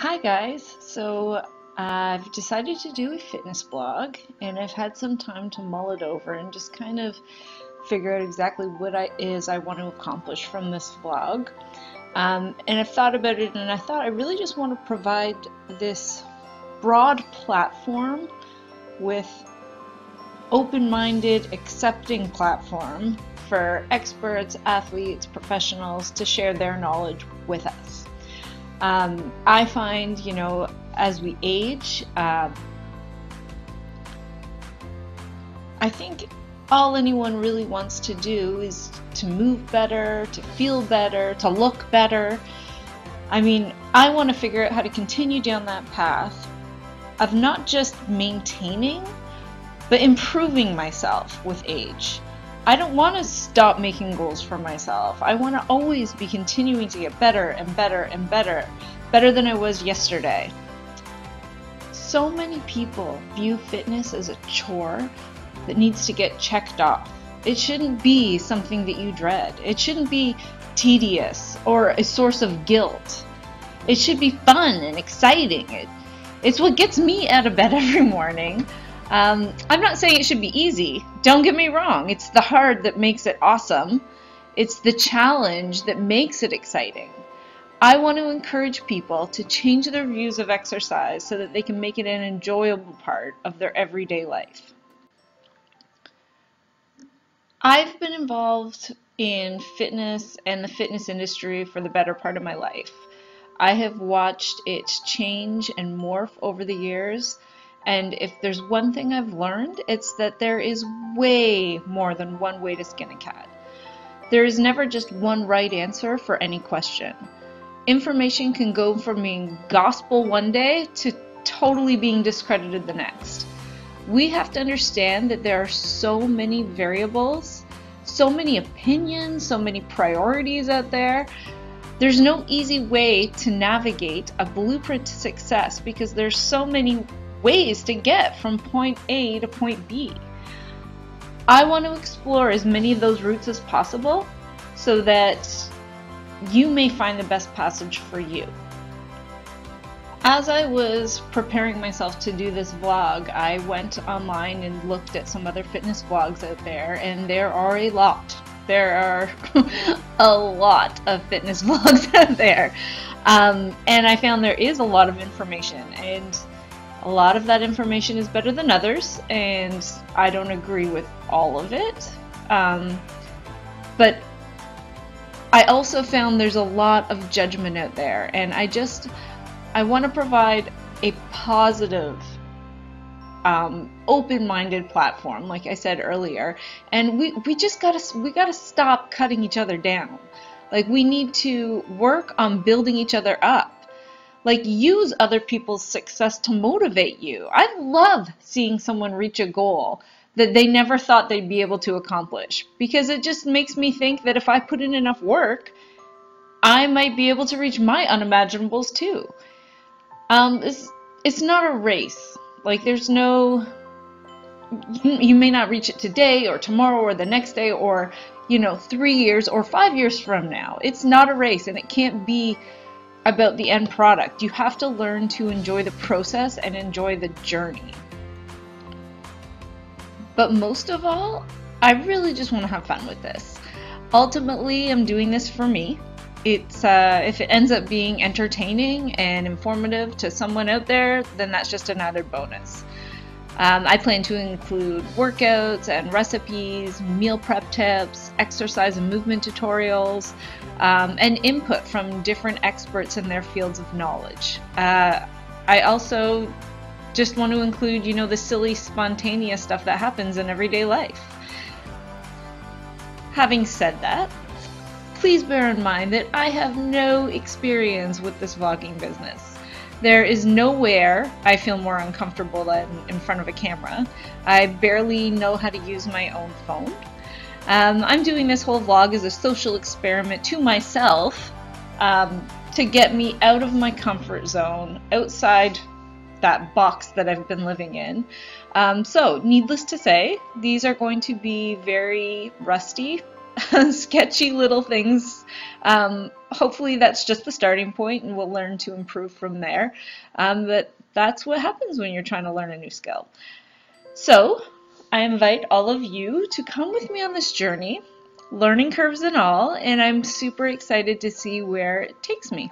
Hi guys, so I've decided to do a fitness blog and I've had some time to mull it over and just kind of figure out exactly what I is I want to accomplish from this vlog. Um, and I've thought about it and I thought I really just want to provide this broad platform with open-minded, accepting platform for experts, athletes, professionals to share their knowledge with us. Um, I find, you know, as we age, uh, I think all anyone really wants to do is to move better, to feel better, to look better. I mean, I want to figure out how to continue down that path of not just maintaining, but improving myself with age. I don't want to stop making goals for myself. I want to always be continuing to get better and better and better, better than I was yesterday. So many people view fitness as a chore that needs to get checked off. It shouldn't be something that you dread. It shouldn't be tedious or a source of guilt. It should be fun and exciting. It, it's what gets me out of bed every morning. Um, I'm not saying it should be easy. Don't get me wrong. It's the hard that makes it awesome. It's the challenge that makes it exciting. I want to encourage people to change their views of exercise so that they can make it an enjoyable part of their everyday life. I've been involved in fitness and the fitness industry for the better part of my life. I have watched it change and morph over the years and if there's one thing I've learned, it's that there is way more than one way to skin a cat. There is never just one right answer for any question. Information can go from being gospel one day to totally being discredited the next. We have to understand that there are so many variables, so many opinions, so many priorities out there. There's no easy way to navigate a blueprint to success because there's so many ways to get from point A to point B. I want to explore as many of those routes as possible so that you may find the best passage for you. As I was preparing myself to do this vlog, I went online and looked at some other fitness blogs out there, and there are a lot. There are a lot of fitness vlogs out there. Um, and I found there is a lot of information, and a lot of that information is better than others, and I don't agree with all of it. Um, but I also found there's a lot of judgment out there, and I just I want to provide a positive, um, open-minded platform, like I said earlier. And we we just gotta we gotta stop cutting each other down. Like we need to work on building each other up like use other people's success to motivate you. I love seeing someone reach a goal that they never thought they'd be able to accomplish because it just makes me think that if I put in enough work, I might be able to reach my unimaginables too. Um, it's, it's not a race. Like there's no, you, you may not reach it today or tomorrow or the next day or, you know, three years or five years from now. It's not a race and it can't be about the end product. You have to learn to enjoy the process and enjoy the journey. But most of all, I really just want to have fun with this. Ultimately, I'm doing this for me. It's uh, if it ends up being entertaining and informative to someone out there, then that's just another bonus. Um, I plan to include workouts and recipes, meal prep tips, exercise and movement tutorials, um, and input from different experts in their fields of knowledge. Uh, I also just want to include, you know, the silly, spontaneous stuff that happens in everyday life. Having said that, please bear in mind that I have no experience with this vlogging business. There is nowhere I feel more uncomfortable than in front of a camera. I barely know how to use my own phone. Um, I'm doing this whole vlog as a social experiment to myself um, to get me out of my comfort zone, outside that box that I've been living in. Um, so, needless to say, these are going to be very rusty sketchy little things. Um, hopefully that's just the starting point and we'll learn to improve from there. Um, but that's what happens when you're trying to learn a new skill. So I invite all of you to come with me on this journey, learning curves and all, and I'm super excited to see where it takes me.